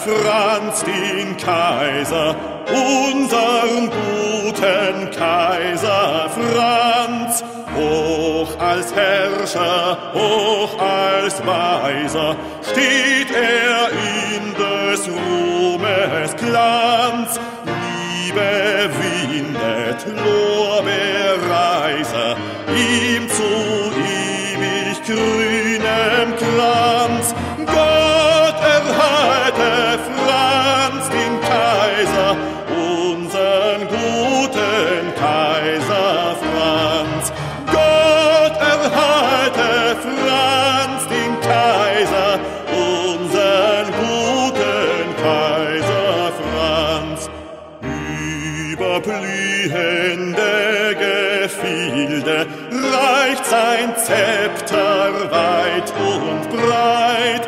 Franz, den Kaiser, unseren guten Kaiser Franz. Hoch als Herrscher, hoch als Weiser, steht er in des Ruhmes Glanz. Liebe windet Lorbeerreiser, ihm zu ewig grünem Zepter weit und breit,